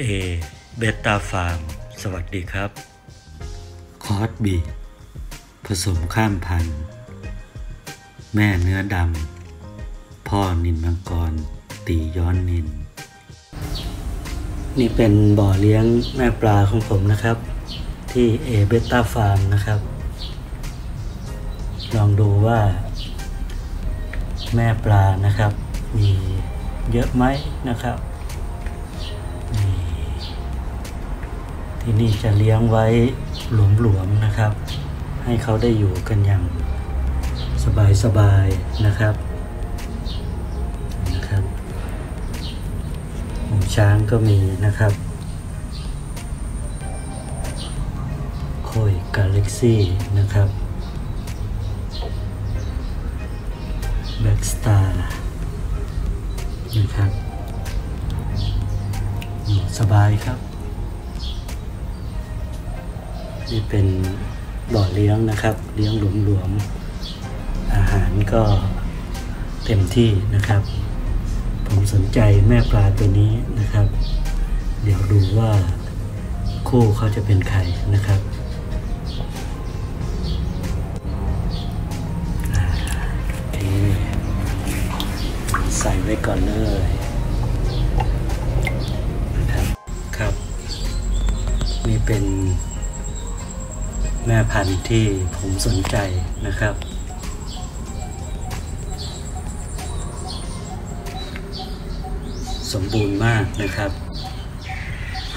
A betta farm สวัสดีครับ cross breed ผสมข้ามพันธุ์ แม่เนื้อดำ พ่อนิลมังกร ตีย้อนนิล นี่เป็นบ่อเลี้ยงแม่ปลาของผมนะครับ ที่ A betta farm นะครับ ลองดูว่า แม่ปลานะครับ มีเยอะไหมนะครับ ที่นี่จะเลี้ยงไว้หลวมๆนะครับ ให้เขาได้อยู่กันอย่างสบายๆนะครับนะครับหมูช้างก็มีนะครับโคยกาแล็กซี่นะครับblack star นะครับอยู่สบายครับ นี่เป็นบ่อเลี้ยงนะครับ เลี้ยงหลวมๆ อาหารก็เต็มที่นะครับ ผมสนใจแม่ปลาตัวนี้นะครับ เดี๋ยวดูว่าคู่เขาจะเป็นใครนะครับใส่ไว้ก่อนเลยนะครับ ครับ นี่เป็น แม่พันธุ์ที่ผมสนใจนะครับ สมบูรณ์มากนะครับ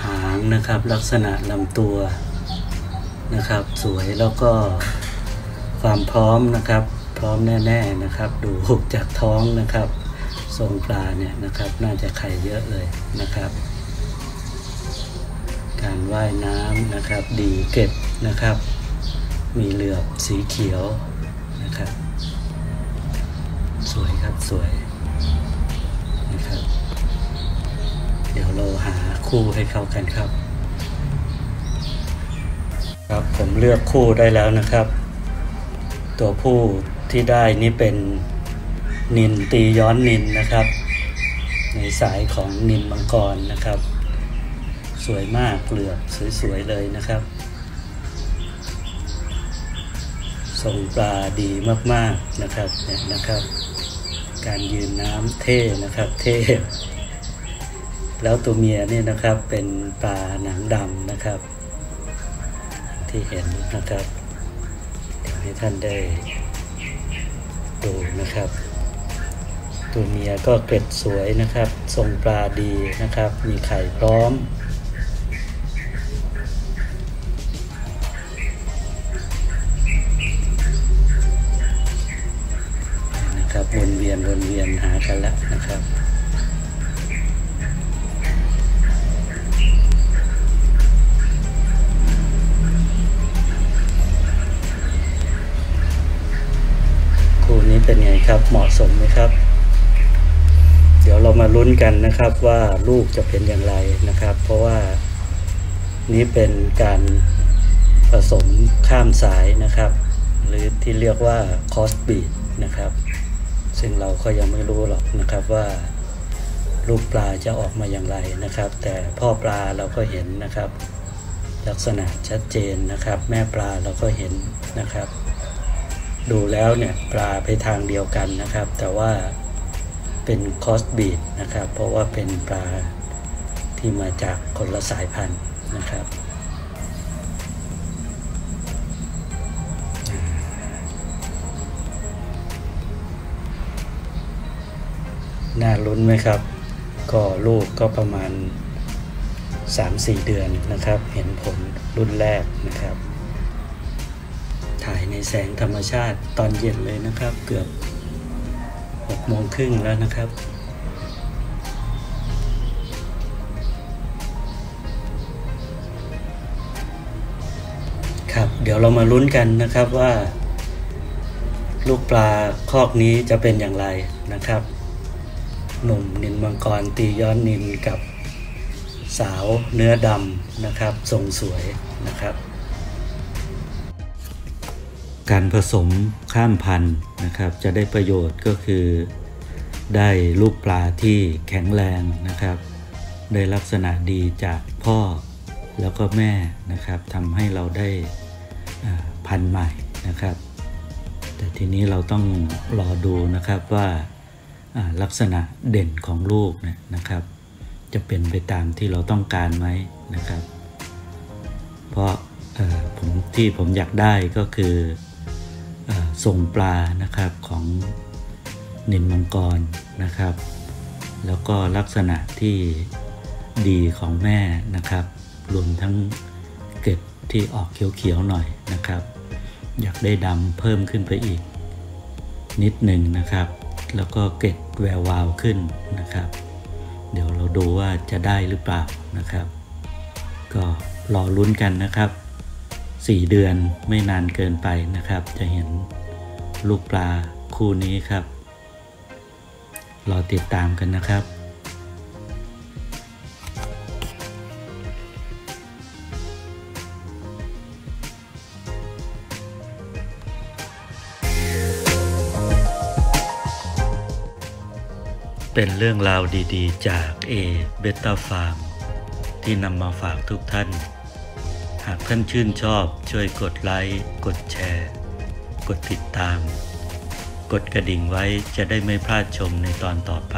หางนะครับลักษณะลำตัวนะครับ สวยแล้วก็ความพร้อมนะครับ พร้อมแน่ ๆนะครับ ดูหกจากท้องนะครับ ทรงปลาเนี่ยนะครับ น่าจะไข่เยอะเลยนะครับ การว่ายน้ำนะครับ ดีเก็บนะครับ มีเหลือบสีเขียวนะครับ สวยครับสวยนะครับ เดี๋ยวเราหาคู่ให้เข้ากันครับ ครับผมเลือกคู่ได้แล้วนะครับ ตัวผู้ที่ได้นี่เป็นนินตีย้อนนินนะครับ ในสายของนินมังกรนะครับ สวยมากเหลือบสวยๆเลยนะครับทรงปลาดีมากๆนะครับเนี่ยนะครับ การยืนน้ำเท่นะครับเท่แล้วตัวเมียเนี่ยนะครับเป็นปลาหนังดำนะครับ ที่เห็นนะครับเดี๋ยวให้ท่านได้ดูนะครับ ตัวเมียก็เกล็ดสวยนะครับ ทรงปลาดีนะครับ มีไข่พร้อม ยนวนเวียนหากันแล้วนะครับ คู่นี้เป็นไงครับเหมาะสมไหมครับ เดี๋ยวเรามาลุ้นกันนะครับว่าลูกจะเป็นอย่างไรนะครับ เพราะว่านี้เป็นการผสมข้ามสายนะครับ หรือที่เรียกว่าคอสบีดนะครับ ซึ่งเราก็ยังไม่รู้หรอกนะครับว่าลูกปลาจะออกมาอย่างไรนะครับ แต่พ่อปลาเราก็เห็นนะครับ ลักษณะชัดเจนนะครับ แม่ปลาเราก็เห็นนะครับ ดูแล้วเนี่ยปลาไปทางเดียวกันนะครับ แต่ว่าเป็นคอสบีดนะครับ เพราะว่าเป็นปลาที่มาจากคนละสายพันธุ์นะครับ น่าลุ้นไหมครับ ก็ลูกก็ประมาณ 3-4 เดือนนะครับ เห็นผลรุ่นแรกนะครับ ถ่ายในแสงธรรมชาติตอนเย็นเลยนะครับ เกือบ6โมงครึ่งแล้วนะครับครับเดี๋ยวเรามาลุ้นกันนะครับว่า ลูกปลาคอกนี้จะเป็นอย่างไรนะครับ หนุ่มนินมังกรตีย้อนนินกับสาวเนื้อดำนะครับทรงสวยนะครับ การผสมข้ามพันธุ์นะครับ จะได้ประโยชน์ก็คือ ได้ลูกปลาที่แข็งแรงนะครับ ได้ลักษณะดีจากพ่อแล้วก็แม่นะครับทำให้เราได้พันธุ์ใหม่นะครับ แต่ทีนี้เราต้องรอดูนะครับว่า ลักษณะเด่นของลูกนะครับ จะเป็นไปตามที่เราต้องการไหมนะครับ เพราะผมที่ผมอยากได้ก็คือเอ่อทรงปลานะครับของนินมังกรนะครับ แล้วก็ลักษณะที่ดีของแม่นะครับ รวมทั้งเกล็ดที่ออกเขียวๆหน่อยนะครับ อยากได้ดำเพิ่มขึ้นไปอีก นิดหนึ่งนะครับ แล้วก็เก็บแวววาวขึ้นนะครับ เดี๋ยวเราดูว่าจะได้หรือเปล่านะครับ ก็รอลุ้นกันนะครับ 4 เดือนไม่นานเกินไปนะครับ จะเห็นลูกปลาคู่นี้ครับ รอติดตามกันนะครับ เป็นเรื่องราวดีๆ จาก A b e t a Farm ที่นำมาฝากทุกท่าน หากท่านชื่นชอบช่วยกดไลค์ กดแชร์ กดติดตาม กดกระดิ่งไว้จะได้ไม่พลาดชมในตอนต่อไป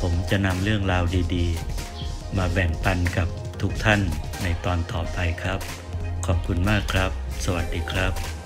ผมจะนำเรื่องราวดีๆ มาแบ่งปันกับทุกท่านในตอนต่อไปครับ ขอบคุณมากครับ สวัสดีครับ